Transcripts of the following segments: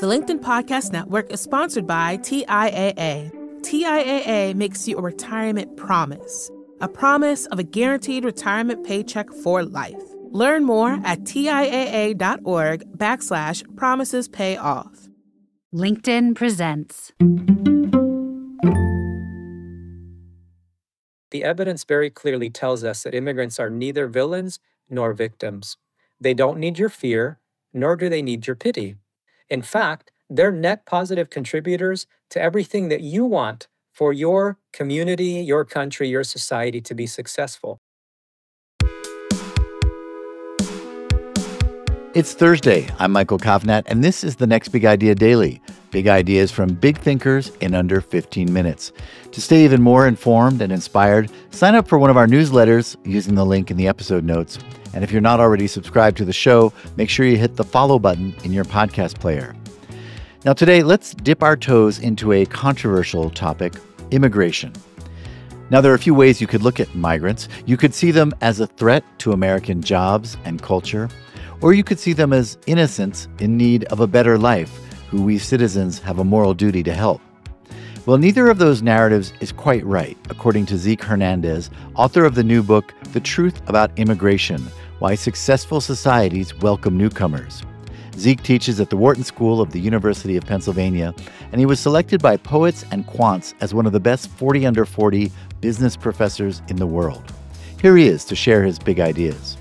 The LinkedIn Podcast Network is sponsored by TIAA. TIAA makes you a retirement promise, a promise of a guaranteed retirement paycheck for life. Learn more at TIAA.org backslash promises pay off. LinkedIn presents. The evidence very clearly tells us that immigrants are neither villains nor victims. They don't need your fear, nor do they need your pity. In fact, they're net positive contributors to everything that you want for your community, your country, your society to be successful. It's Thursday. I'm Michael Kovnat, and this is the Next Big Idea Daily. Big ideas from big thinkers in under 15 minutes. To stay even more informed and inspired, sign up for one of our newsletters using the link in the episode notes. And if you're not already subscribed to the show, make sure you hit the follow button in your podcast player. Now, today, let's dip our toes into a controversial topic immigration. Now, there are a few ways you could look at migrants. You could see them as a threat to American jobs and culture or you could see them as innocents in need of a better life who we citizens have a moral duty to help. Well, neither of those narratives is quite right, according to Zeke Hernandez, author of the new book, The Truth About Immigration Why Successful Societies Welcome Newcomers. Zeke teaches at the Wharton School of the University of Pennsylvania, and he was selected by Poets and Quants as one of the best 40 under 40 business professors in the world. Here he is to share his big ideas.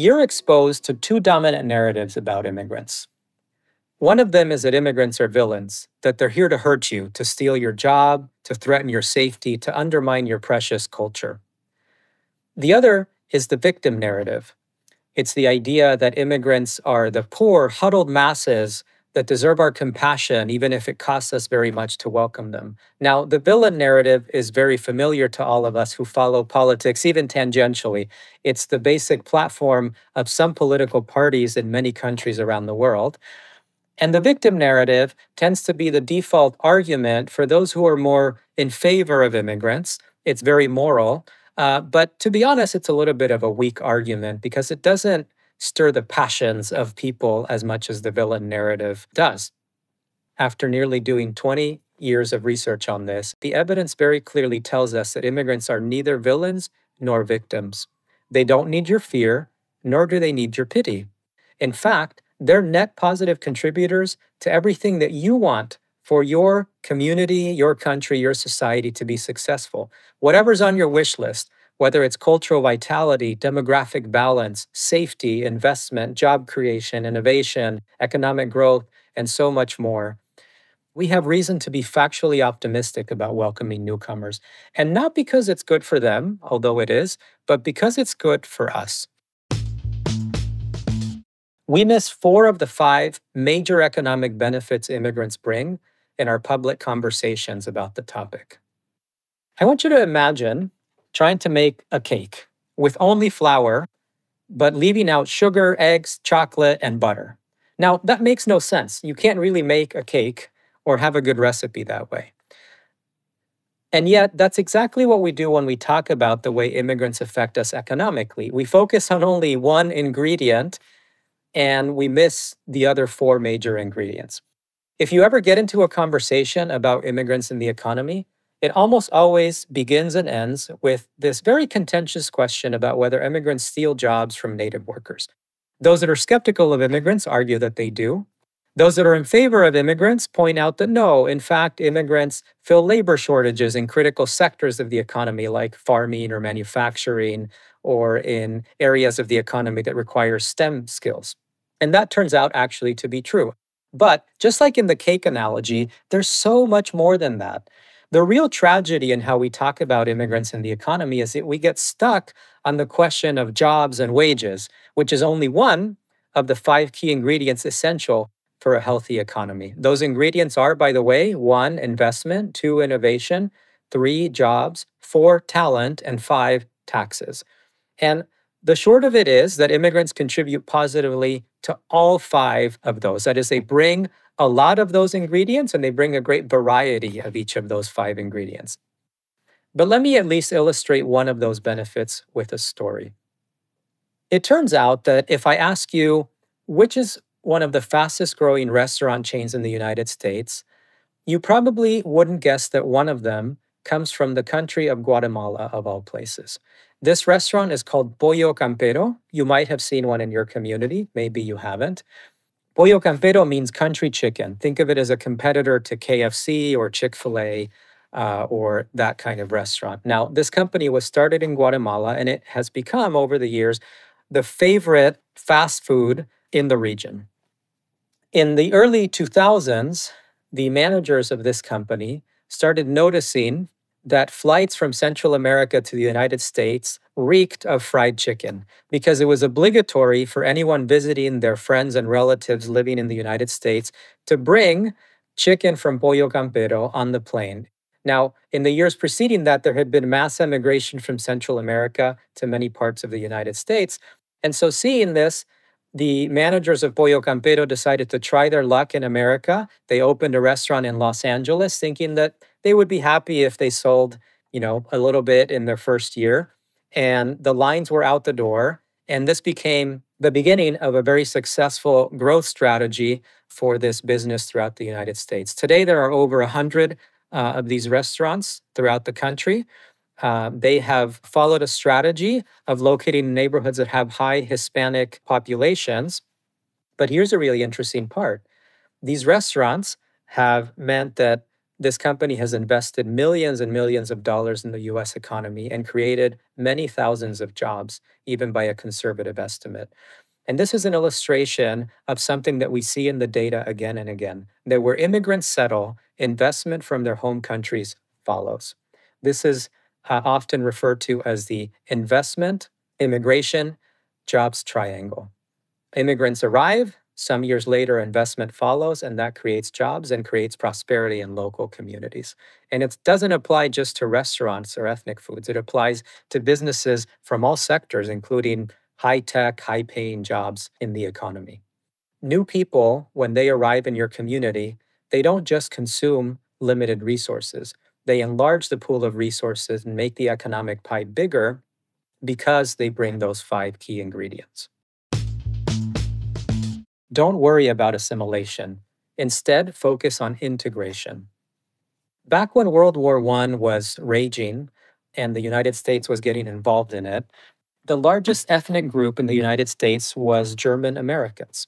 You're exposed to two dominant narratives about immigrants. One of them is that immigrants are villains, that they're here to hurt you, to steal your job, to threaten your safety, to undermine your precious culture. The other is the victim narrative. It's the idea that immigrants are the poor, huddled masses that deserve our compassion, even if it costs us very much to welcome them. Now, the villain narrative is very familiar to all of us who follow politics, even tangentially. It's the basic platform of some political parties in many countries around the world. And the victim narrative tends to be the default argument for those who are more in favor of immigrants. It's very moral. Uh, but to be honest, it's a little bit of a weak argument because it doesn't stir the passions of people as much as the villain narrative does. After nearly doing 20 years of research on this, the evidence very clearly tells us that immigrants are neither villains nor victims. They don't need your fear, nor do they need your pity. In fact, they're net positive contributors to everything that you want for your community, your country, your society to be successful. Whatever's on your wish list, whether it's cultural vitality, demographic balance, safety, investment, job creation, innovation, economic growth, and so much more. We have reason to be factually optimistic about welcoming newcomers, and not because it's good for them, although it is, but because it's good for us. We miss four of the five major economic benefits immigrants bring in our public conversations about the topic. I want you to imagine trying to make a cake with only flour, but leaving out sugar, eggs, chocolate, and butter. Now, that makes no sense. You can't really make a cake or have a good recipe that way. And yet, that's exactly what we do when we talk about the way immigrants affect us economically. We focus on only one ingredient and we miss the other four major ingredients. If you ever get into a conversation about immigrants in the economy, it almost always begins and ends with this very contentious question about whether immigrants steal jobs from native workers. Those that are skeptical of immigrants argue that they do. Those that are in favor of immigrants point out that no, in fact, immigrants fill labor shortages in critical sectors of the economy, like farming or manufacturing, or in areas of the economy that require STEM skills. And that turns out actually to be true. But just like in the cake analogy, there's so much more than that. The real tragedy in how we talk about immigrants mm-hmm. and the economy is that we get stuck on the question of jobs and wages, which is only one of the five key ingredients essential for a healthy economy. Those ingredients are, by the way, one, investment, two, innovation, three, jobs, four, talent, and five, taxes. And the short of it is that immigrants contribute positively to all five of those. That is, they bring a lot of those ingredients and they bring a great variety of each of those five ingredients. But let me at least illustrate one of those benefits with a story. It turns out that if I ask you which is one of the fastest growing restaurant chains in the United States, you probably wouldn't guess that one of them comes from the country of Guatemala, of all places. This restaurant is called Pollo Campero. You might have seen one in your community, maybe you haven't. Pollo Campero means country chicken. Think of it as a competitor to KFC or Chick fil A uh, or that kind of restaurant. Now, this company was started in Guatemala and it has become, over the years, the favorite fast food in the region. In the early 2000s, the managers of this company started noticing that flights from Central America to the United States reeked of fried chicken because it was obligatory for anyone visiting their friends and relatives living in the United States to bring chicken from Pollo Campero on the plane. Now, in the years preceding that, there had been mass immigration from Central America to many parts of the United States. And so, seeing this, the managers of Pollo Campero decided to try their luck in America. They opened a restaurant in Los Angeles, thinking that they would be happy if they sold, you know, a little bit in their first year. And the lines were out the door. And this became the beginning of a very successful growth strategy for this business throughout the United States. Today, there are over 100 uh, of these restaurants throughout the country. Uh, they have followed a strategy of locating neighborhoods that have high Hispanic populations. But here's a really interesting part these restaurants have meant that this company has invested millions and millions of dollars in the US economy and created many thousands of jobs, even by a conservative estimate. And this is an illustration of something that we see in the data again and again that where immigrants settle, investment from their home countries follows. This is uh, often referred to as the investment, immigration, jobs triangle. Immigrants arrive, some years later, investment follows, and that creates jobs and creates prosperity in local communities. And it doesn't apply just to restaurants or ethnic foods, it applies to businesses from all sectors, including high tech, high paying jobs in the economy. New people, when they arrive in your community, they don't just consume limited resources. They enlarge the pool of resources and make the economic pie bigger because they bring those five key ingredients. Don't worry about assimilation. Instead, focus on integration. Back when World War I was raging and the United States was getting involved in it, the largest ethnic group in the United States was German Americans.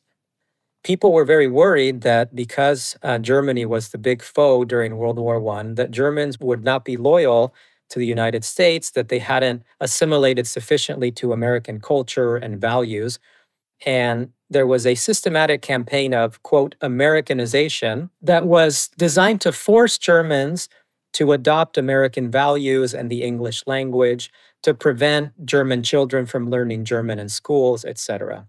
People were very worried that because uh, Germany was the big foe during World War I, that Germans would not be loyal to the United States, that they hadn't assimilated sufficiently to American culture and values. And there was a systematic campaign of, quote, Americanization that was designed to force Germans to adopt American values and the English language, to prevent German children from learning German in schools, etc.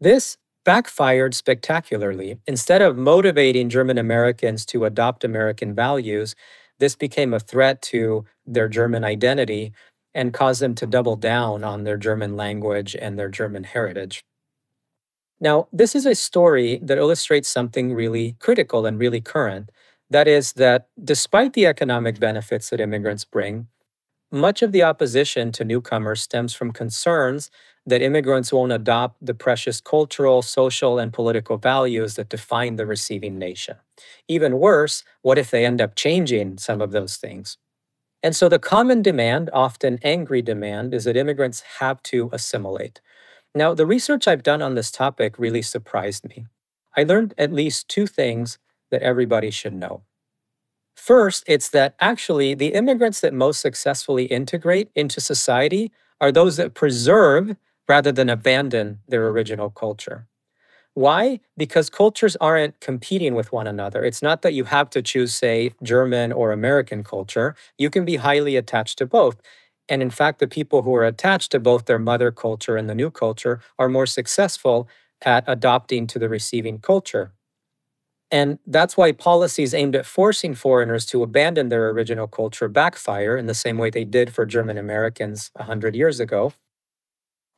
This backfired spectacularly. Instead of motivating German Americans to adopt American values, this became a threat to their German identity and caused them to double down on their German language and their German heritage. Now, this is a story that illustrates something really critical and really current. That is, that despite the economic benefits that immigrants bring, much of the opposition to newcomers stems from concerns that immigrants won't adopt the precious cultural, social, and political values that define the receiving nation. Even worse, what if they end up changing some of those things? And so the common demand, often angry demand, is that immigrants have to assimilate. Now, the research I've done on this topic really surprised me. I learned at least two things that everybody should know. First, it's that actually the immigrants that most successfully integrate into society are those that preserve rather than abandon their mm-hmm. original culture. Why? Because cultures aren't competing with one another. It's not that you have to choose, say, German or American culture. You can be highly attached to both. And in fact, the people who are attached to both their mother culture and the new culture are more successful at adopting to the receiving culture. And that's why policies aimed at forcing foreigners to abandon their original culture backfire in the same way they did for German Americans 100 years ago.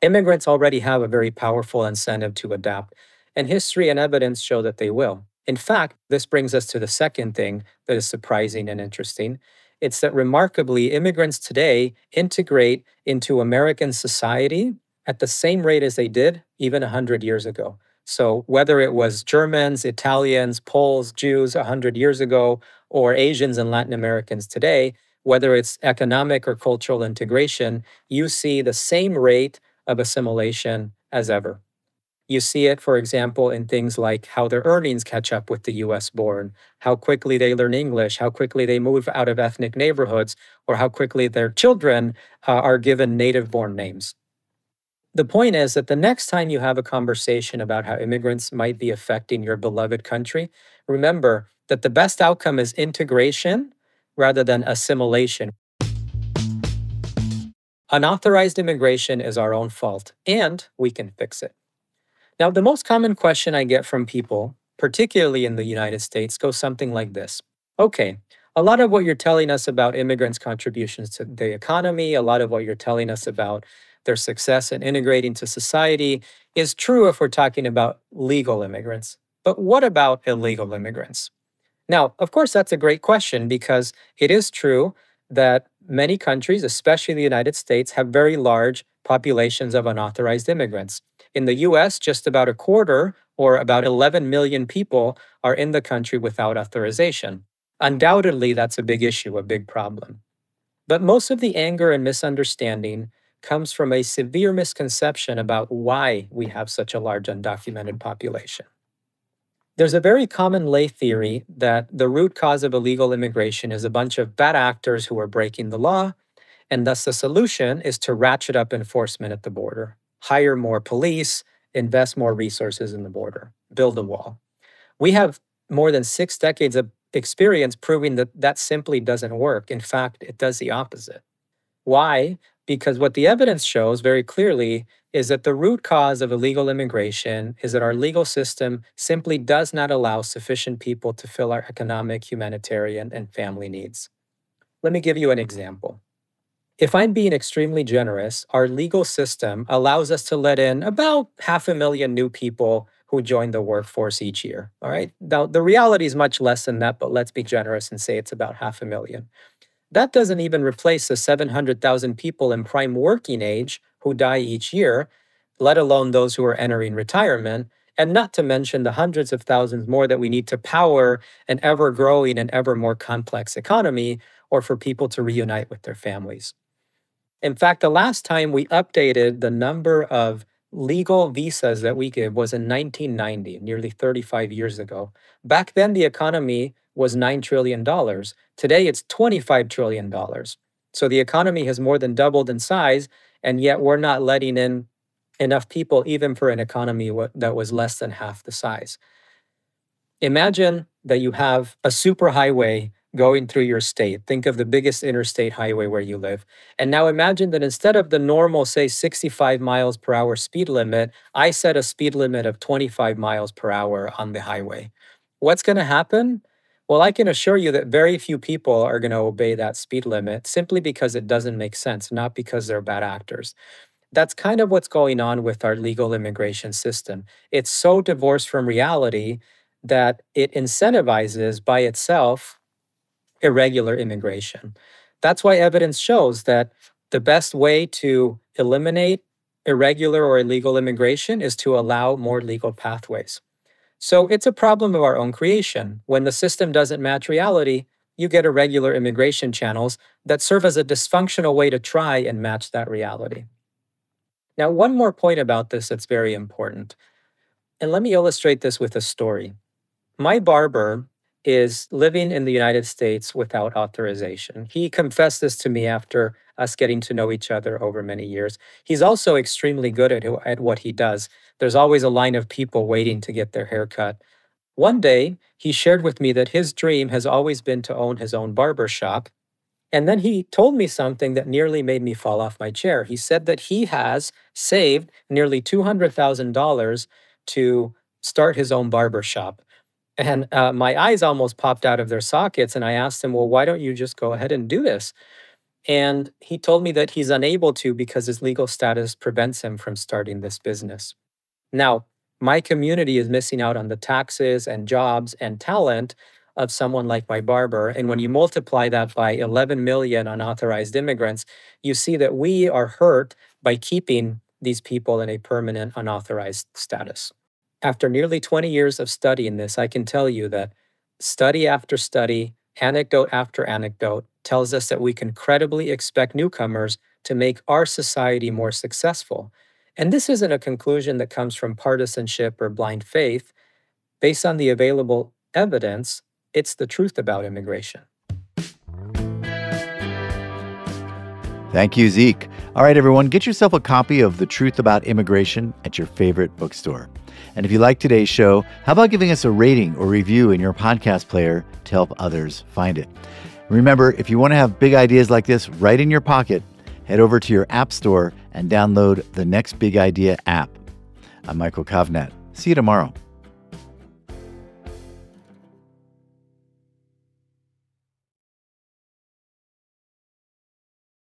Immigrants already have a very powerful incentive to adapt, and history and evidence show that they will. In fact, this brings us to the second thing that is surprising and interesting It's that remarkably, immigrants today integrate into American society at the same rate as they did even 100 years ago. So, whether it was Germans, Italians, Poles, Jews 100 years ago, or Asians and Latin Americans today, whether it's economic or cultural integration, you see the same rate of assimilation as ever. You see it, for example, in things like how their earnings catch up with the US born, how quickly they learn English, how quickly they move out of ethnic neighborhoods, or how quickly their children uh, are given native born names. The point is that the next time you have a conversation about how immigrants might be affecting your beloved country, remember that the best outcome is integration rather than assimilation. Unauthorized immigration is our own fault, and we can fix it. Now, the most common question I get from people, particularly in the United States, goes something like this Okay, a lot of what you're telling us about immigrants' contributions to the economy, a lot of what you're telling us about their success in integrating to society is true if we're talking about legal immigrants. But what about illegal immigrants? Now, of course, that's a great question because it is true that many countries, especially the United States, have very large populations of unauthorized immigrants. In the US, just about a quarter, or about 11 million people, are in the country without authorization. Undoubtedly, that's a big issue, a big problem. But most of the anger and misunderstanding comes from a severe misconception about why we have such a large undocumented population. There's a very common lay theory that the root cause of illegal immigration is a bunch of bad actors who are breaking the law, and thus the solution is to ratchet up enforcement at the border, hire more police, invest more resources in the border, build a wall. We have more than six decades of experience proving that that simply doesn't work. In fact, it does the opposite. Why? Because what the evidence shows very clearly is that the root cause of illegal immigration is that our legal system simply does not allow sufficient people to fill our economic, humanitarian, and family needs. Let me give you an example. If I'm being extremely generous, our legal system allows us to let in about half a million new people who join the workforce each year. All right. Now, the reality is much less than that, but let's be generous and say it's about half a million. That doesn't even replace the 700,000 people in prime working age who die each year, let alone those who are entering retirement, and not to mention the hundreds of thousands more that we need to power an ever growing and ever more complex economy or for people to reunite with their families. In fact, the last time we updated the number of legal visas that we give was in 1990, nearly 35 years ago. Back then, the economy was $9 trillion. Today, it's $25 trillion. So the economy has more than doubled in size, and yet we're not letting in enough people even for an economy that was less than half the size. Imagine that you have a superhighway going through your state. Think of the biggest interstate highway where you live. And now imagine that instead of the normal, say, 65 miles per hour speed limit, I set a speed limit of 25 miles per hour on the highway. What's going to happen? Well, I can assure you that very few people are going to obey that speed limit simply because it doesn't make sense, not because they're bad actors. That's kind of what's going on with our legal immigration system. It's so divorced from reality that it incentivizes by itself irregular immigration. That's why evidence shows that the best way to eliminate irregular or illegal immigration is to allow more legal pathways. So it's a problem of our own creation. When the system doesn't match reality, you get irregular immigration channels that serve as a dysfunctional way to try and match that reality. Now, one more point about this that's very important. And let me illustrate this with a story. My barber is living in the United States without authorization. He confessed this to me after us getting to know each other over many years. He's also extremely good at, at what he does. There's always a line of people waiting to get their hair cut. One day, he shared with me that his dream has always been to own his own barber shop. And then he told me something that nearly made me fall off my chair. He said that he has saved nearly $200,000 to start his own barber shop. And uh, my eyes almost popped out of their sockets. And I asked him, Well, why don't you just go ahead and do this? And he told me that he's unable to because his legal status prevents him from starting this business. Now, my community is missing out on the taxes and jobs and talent of someone like my barber. And when you multiply that by 11 million unauthorized immigrants, you see that we are hurt by keeping these people in a permanent unauthorized status. After nearly 20 years of studying this, I can tell you that study after study, anecdote after anecdote, tells us that we can credibly expect newcomers to make our society more successful. And this isn't a conclusion that comes from partisanship or blind faith. Based on the available evidence, it's the truth about immigration. Thank you, Zeke. All right, everyone, get yourself a copy of The Truth About Immigration at your favorite bookstore. And if you like today's show, how about giving us a rating or review in your podcast player to help others find it? Remember, if you want to have big ideas like this right in your pocket, head over to your App Store and download the Next Big Idea app. I'm Michael Kovnat. See you tomorrow.